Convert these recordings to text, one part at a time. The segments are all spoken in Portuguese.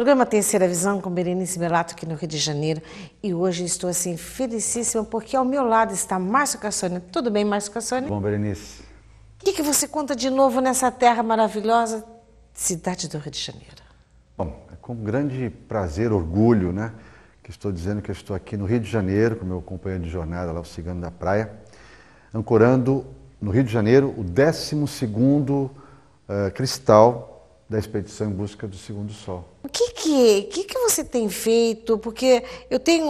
Programa Terceira Visão com Berenice Belato aqui no Rio de Janeiro. E hoje estou assim felicíssima porque ao meu lado está Márcio Cassone. Tudo bem, Márcio Cassone? Bom, Berenice. O que, que você conta de novo nessa terra maravilhosa, cidade do Rio de Janeiro? Bom, é com grande prazer, orgulho, né? Que estou dizendo que eu estou aqui no Rio de Janeiro com meu companheiro de jornada lá, o Cigano da Praia, ancorando no Rio de Janeiro o 12 uh, eh, cristal da expedição em busca do segundo sol. O que que, que que você tem feito? Porque eu tenho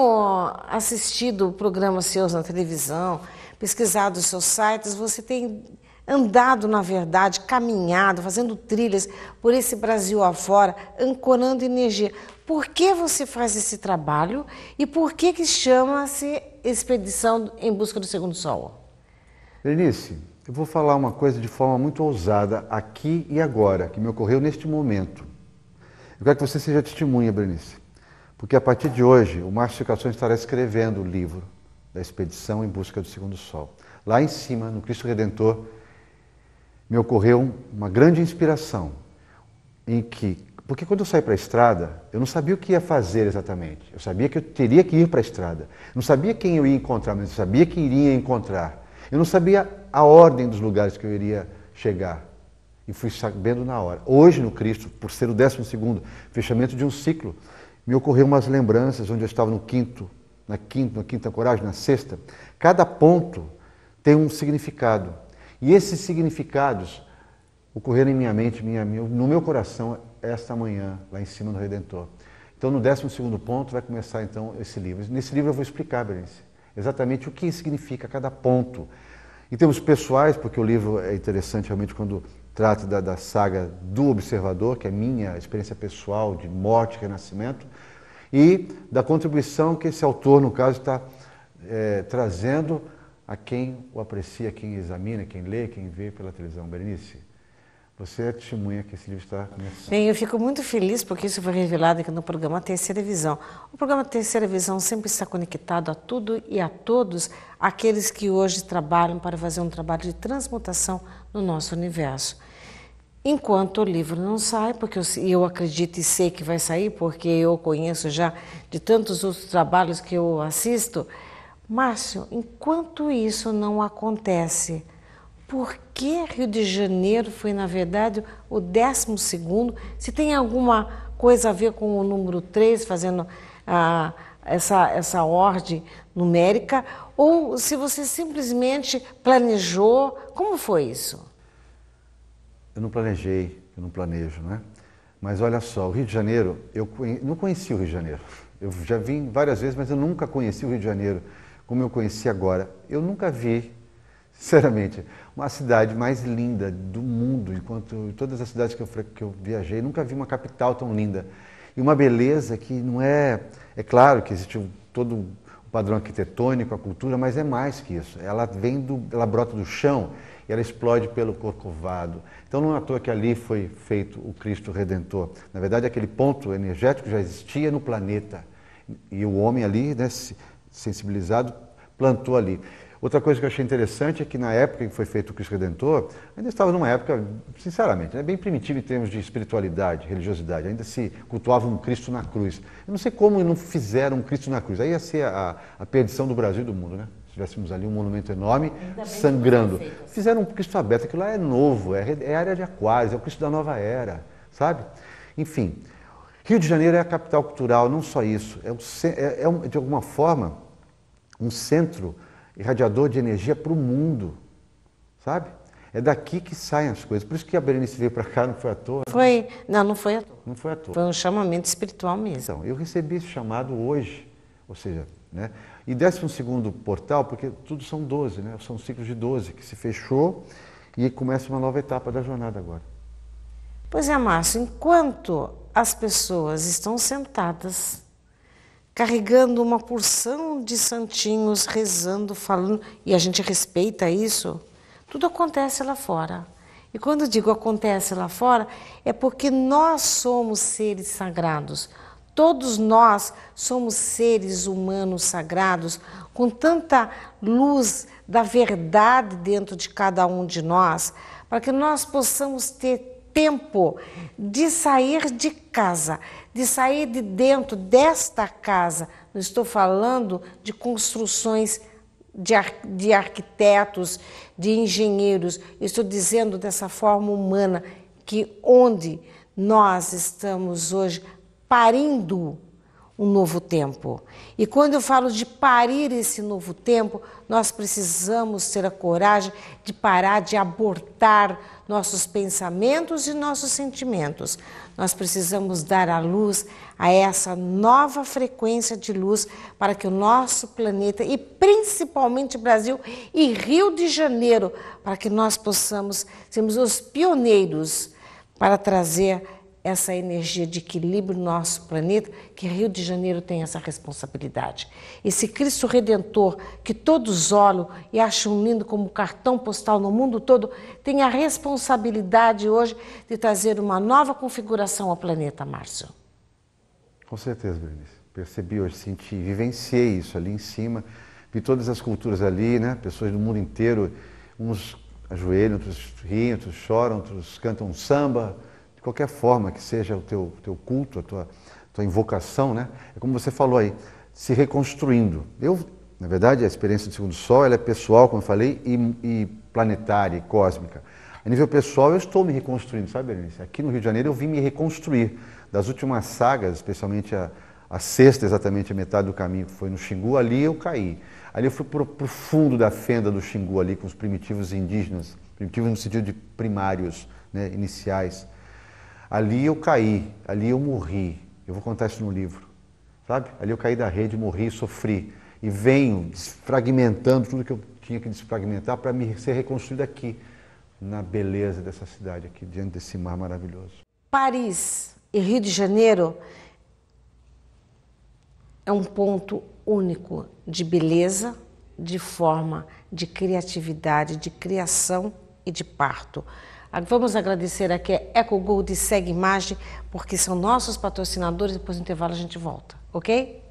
assistido programas seus na televisão, pesquisado os seus sites, você tem andado, na verdade, caminhado, fazendo trilhas por esse Brasil afora, ancorando energia. Por que você faz esse trabalho e por que que chama-se Expedição em Busca do Segundo Sol? Berenice, eu vou falar uma coisa de forma muito ousada aqui e agora, que me ocorreu neste momento. Eu quero que você seja testemunha, Berenice, porque a partir de hoje o Márcio Cações estará escrevendo o livro da expedição em busca do segundo sol. Lá em cima, no Cristo Redentor, me ocorreu uma grande inspiração em que, porque quando eu saí para a estrada, eu não sabia o que ia fazer exatamente. Eu sabia que eu teria que ir para a estrada. Não sabia quem eu ia encontrar, mas eu sabia que iria encontrar. Eu não sabia a ordem dos lugares que eu iria chegar. E fui sabendo na hora. Hoje, no Cristo, por ser o décimo segundo fechamento de um ciclo, me ocorreu umas lembranças onde eu estava no quinto, na quinta, na quinta coragem, na sexta. Cada ponto tem um significado. E esses significados ocorreram em minha mente, minha, no meu coração, esta manhã, lá em cima do Redentor. Então, no décimo segundo ponto, vai começar então esse livro. Nesse livro eu vou explicar, Berenice, exatamente o que significa cada ponto. Em termos pessoais, porque o livro é interessante realmente quando trata da, da saga do observador, que é minha experiência pessoal de morte e renascimento, e da contribuição que esse autor, no caso, está é, trazendo a quem o aprecia, quem examina, quem lê, quem vê pela televisão. Berenice, você é testemunha que esse livro está começando. Bem, eu fico muito feliz porque isso foi revelado aqui no programa Terceira Visão. O programa Terceira Visão sempre está conectado a tudo e a todos aqueles que hoje trabalham para fazer um trabalho de transmutação no nosso universo. Enquanto o livro não sai, porque eu, acredito e sei que vai sair, porque eu conheço já de tantos outros trabalhos que eu assisto, Márcio, enquanto isso não acontece, por que Rio de Janeiro foi, na verdade, o décimo segundo? Se tem alguma coisa a ver com o número 3, fazendo ah, essa, essa ordem numérica, ou se você simplesmente planejou, como foi isso? Eu não planejei, eu não planejo, né? Mas olha só, o Rio de Janeiro, eu não conheci o Rio de Janeiro. Eu já vim várias vezes, mas eu nunca conheci o Rio de Janeiro como eu conheci agora. Eu nunca vi Sinceramente, uma cidade mais linda do mundo, enquanto todas as cidades que eu, que eu viajei, nunca vi uma capital tão linda. E uma beleza que não é. É claro que existe todo o padrão arquitetônico, a cultura, mas é mais que isso. Ela vem do. ela brota do chão e ela explode pelo corcovado. Então não é à toa que ali foi feito o Cristo Redentor. Na verdade, aquele ponto energético já existia no planeta. E o homem ali, né, sensibilizado, plantou ali. Outra coisa que eu achei interessante é que na época em que foi feito o Cristo Redentor, ainda estava numa época, sinceramente, né, bem primitiva em termos de espiritualidade, religiosidade. Ainda se cultuava um Cristo na cruz. Eu não sei como não fizeram um Cristo na cruz. Aí ia ser a, a perdição do Brasil e do mundo, né? Se tivéssemos ali um monumento enorme, sangrando. Fizeram um Cristo aberto, aquilo lá é novo, é, é área de aquários, é o Cristo da nova era, sabe? Enfim, Rio de Janeiro é a capital cultural, não só isso, é, um, é, é de alguma forma um centro irradiador de energia para o mundo, sabe? É daqui que saem as coisas. Por isso que a Berenice veio para cá, não foi à toa? Foi, não, não foi à toa. Não foi à toa. Foi um chamamento espiritual mesmo. Então, eu recebi esse chamado hoje, ou seja, né? E décimo segundo portal, porque tudo são 12, né? São ciclos de 12 que se fechou e começa uma nova etapa da jornada agora. Pois é, Márcio, enquanto as pessoas estão sentadas carregando uma porção de santinhos, rezando, falando, e a gente respeita isso, tudo acontece lá fora. E quando digo acontece lá fora, é porque nós somos seres sagrados. Todos nós somos seres humanos sagrados, com tanta luz da verdade dentro de cada um de nós, para que nós possamos ter tempo de sair de casa, de sair de dentro desta casa. Não estou falando de construções de, ar, de arquitetos, de engenheiros. estou dizendo dessa forma humana que onde nós estamos hoje parindo um novo tempo. E quando eu falo de parir esse novo tempo, nós precisamos ter a coragem de parar de abortar nossos pensamentos e nossos sentimentos. Nós precisamos dar a luz a essa nova frequência de luz para que o nosso planeta e principalmente Brasil e Rio de Janeiro, para que nós possamos sermos os pioneiros para trazer essa energia de equilíbrio no nosso planeta, que Rio de Janeiro tem essa responsabilidade. Esse Cristo Redentor, que todos olham e acham lindo como cartão postal no mundo todo, tem a responsabilidade hoje de trazer uma nova configuração ao planeta, Márcio. Com certeza, Berenice. Percebi hoje, senti, vivenciei isso ali em cima. Vi todas as culturas ali, né? pessoas do mundo inteiro, uns ajoelham, outros riem, outros choram, outros cantam samba, de qualquer forma que seja o teu, teu culto, a tua, tua invocação, né? É como você falou aí, se reconstruindo. Eu, na verdade, a experiência do segundo sol ela é pessoal, como eu falei, e, e planetária, e cósmica. A nível pessoal, eu estou me reconstruindo, sabe, Berenice? Aqui no Rio de Janeiro eu vim me reconstruir. Das últimas sagas, especialmente a, a sexta, exatamente a metade do caminho que foi no Xingu, ali eu caí. Ali eu fui para o fundo da fenda do Xingu, ali com os primitivos indígenas, primitivos no sentido de primários, né, iniciais. Ali eu caí, ali eu morri. Eu vou contar isso no livro, sabe? Ali eu caí da rede, morri, sofri. E venho desfragmentando tudo que eu tinha que desfragmentar para me ser reconstruído aqui, na beleza dessa cidade, aqui diante desse mar maravilhoso. Paris e Rio de Janeiro é um ponto único de beleza, de forma, de criatividade, de criação e de parto. Vamos agradecer aqui a EcoGold e Segue Imagem, porque são nossos patrocinadores. Depois do intervalo a gente volta, ok?